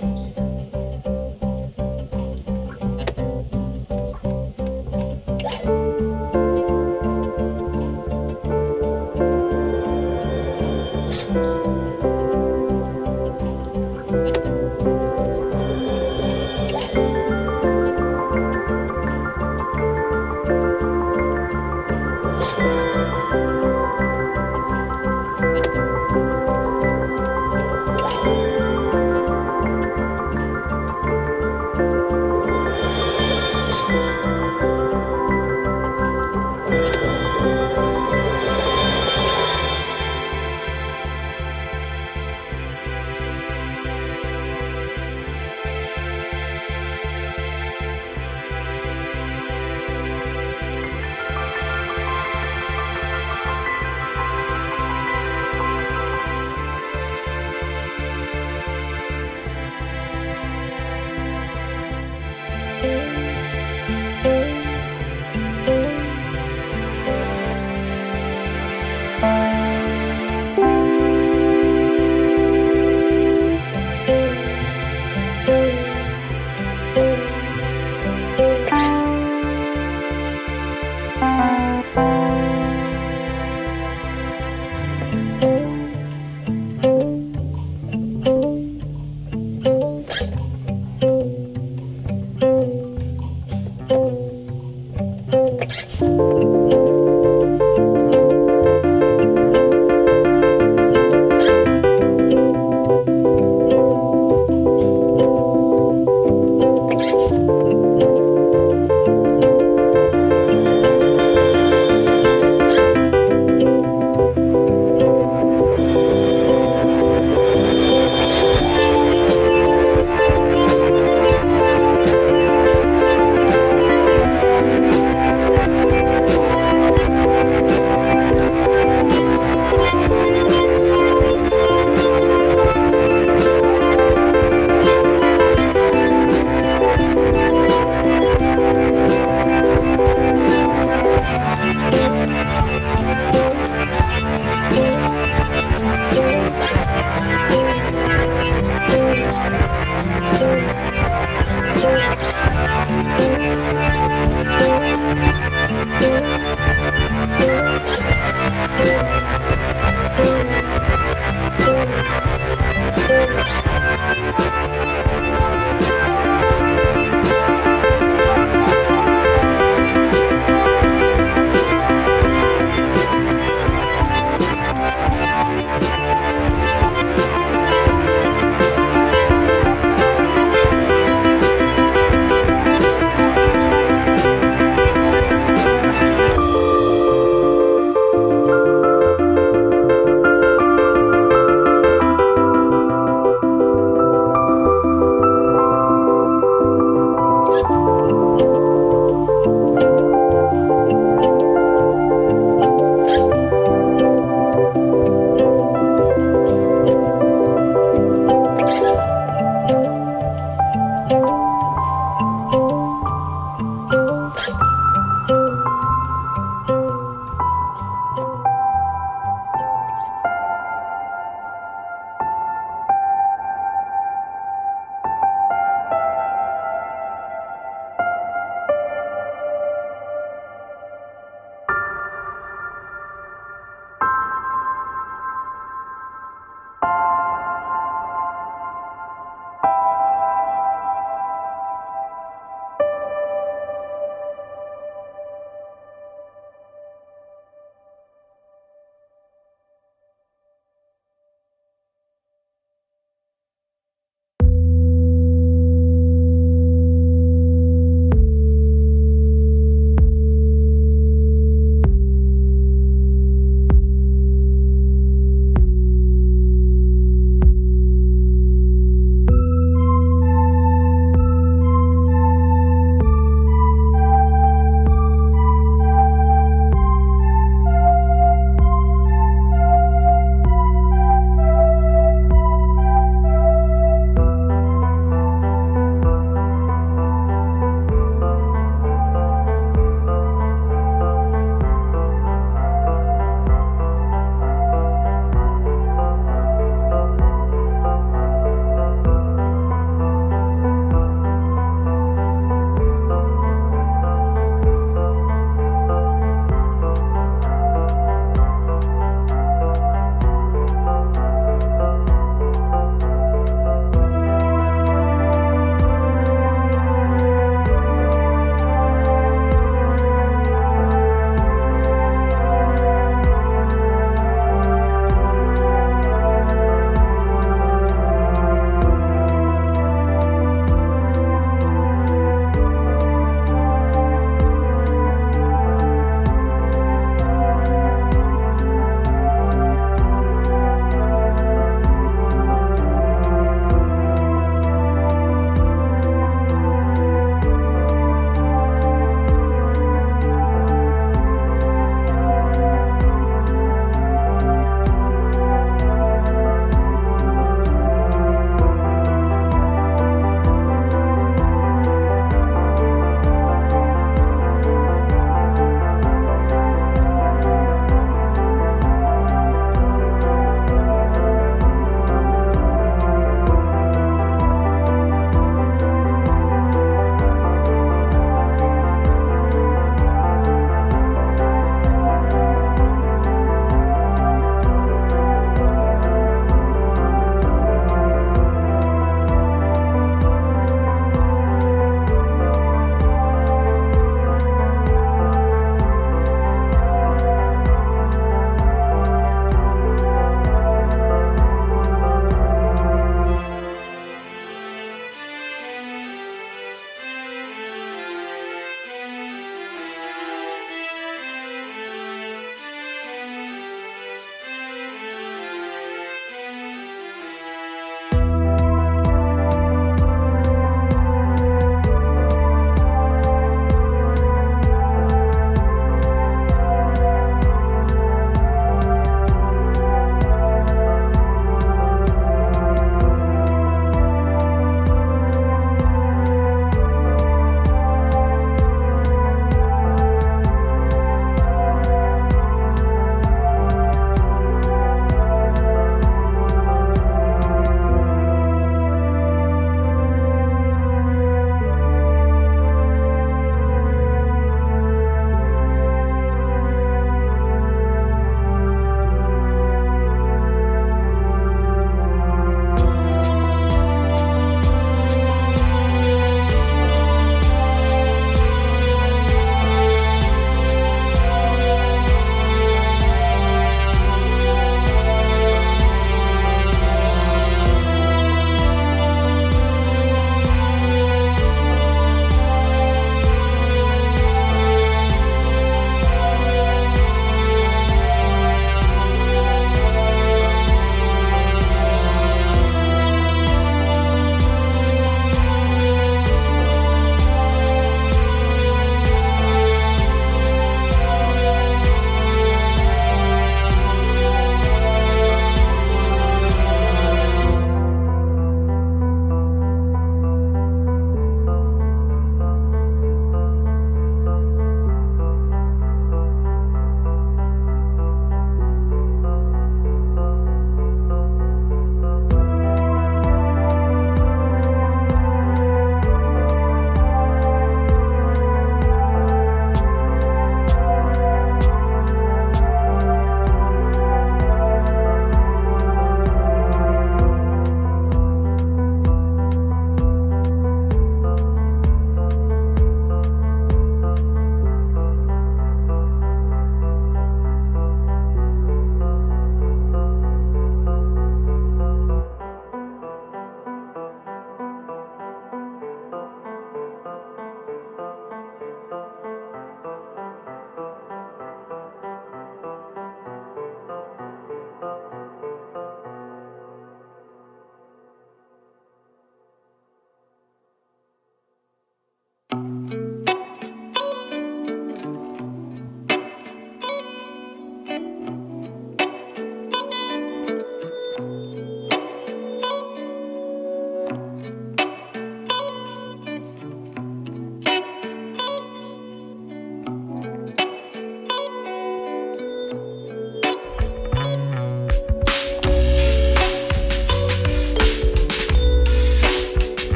嗯